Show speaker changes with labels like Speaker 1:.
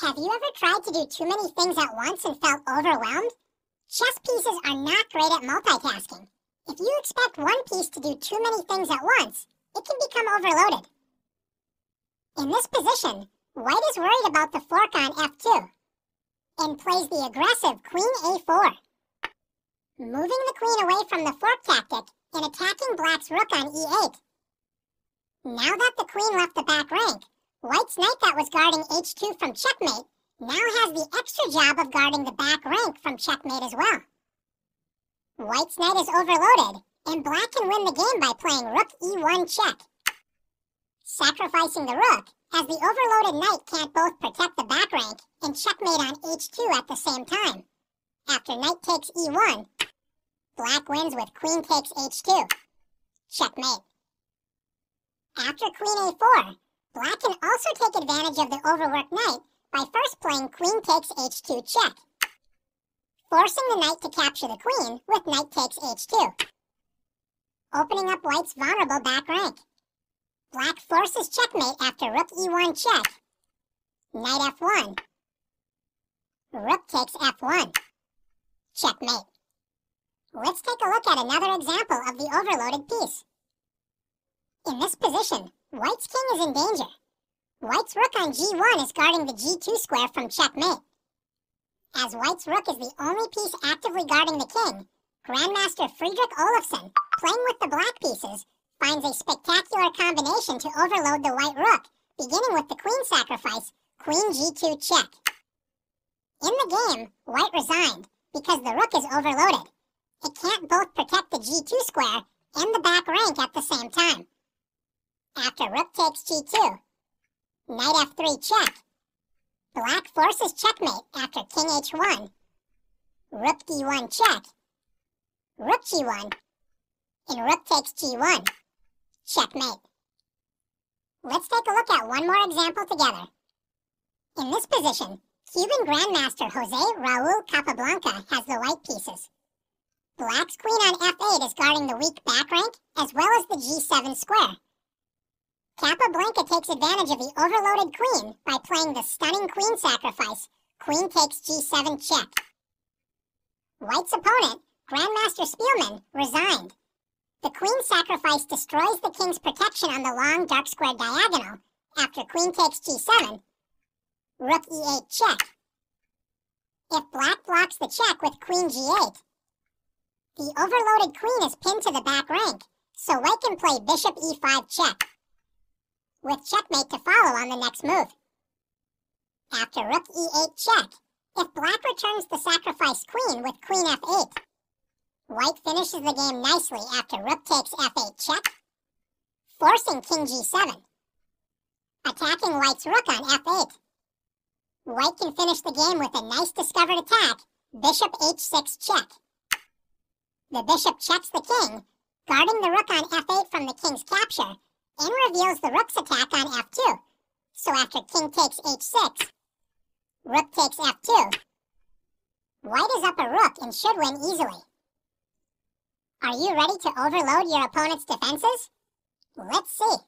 Speaker 1: Have you ever tried to do too many things at once and felt overwhelmed? Chess pieces are not great at multitasking. If you expect one piece to do too many things at once, it can become overloaded. In this position, white is worried about the fork on f2 and plays the aggressive queen a4. Moving the queen away from the fork tactic and attacking black's rook on e8. Now that the queen left the back rank, White's knight that was guarding h2 from checkmate now has the extra job of guarding the back rank from checkmate as well. White's knight is overloaded, and black can win the game by playing rook e1 check. Sacrificing the rook, as the overloaded knight can't both protect the back rank and checkmate on h2 at the same time. After knight takes e1, black wins with queen takes h2. Checkmate. After queen a4, Black can also take advantage of the overworked knight by first playing queen takes h2 check, forcing the knight to capture the queen with knight takes h2, opening up white's vulnerable back rank. Black forces checkmate after rook e1 check, knight f1, rook takes f1, checkmate. Let's take a look at another example of the overloaded piece. In this position, White's king is in danger. White's rook on g1 is guarding the g2 square from checkmate. As White's rook is the only piece actively guarding the king, Grandmaster Friedrich Olafsson, playing with the black pieces, finds a spectacular combination to overload the white rook, beginning with the queen sacrifice, queen g2 check. In the game, white resigned, because the rook is overloaded. It can't both protect the g2 square and the back rank at the same time after rook takes g2. Knight f3 check. Black forces checkmate after king h1. Rook d1 check. Rook g1. And rook takes g1. Checkmate. Let's take a look at one more example together. In this position, Cuban Grandmaster Jose Raul Capablanca has the white pieces. Black's queen on f8 is guarding the weak back rank, as well as the g7 square. Capablanca takes advantage of the overloaded queen by playing the stunning queen sacrifice, queen takes g7 check. White's opponent, Grandmaster Spielmann, resigned. The queen sacrifice destroys the king's protection on the long dark square diagonal after queen takes g7, rook e8 check. If black blocks the check with queen g8, the overloaded queen is pinned to the back rank, so white can play bishop e5 check with checkmate to follow on the next move. After rook e8 check, if black returns the sacrificed queen with queen f8, white finishes the game nicely after rook takes f8 check, forcing king g7, attacking white's rook on f8. White can finish the game with a nice discovered attack, bishop h6 check. The bishop checks the king, guarding the rook on f8 from the king's capture, and reveals the rook's attack on f2. So after king takes h6, rook takes f2. White is up a rook and should win easily. Are you ready to overload your opponent's defenses? Let's see.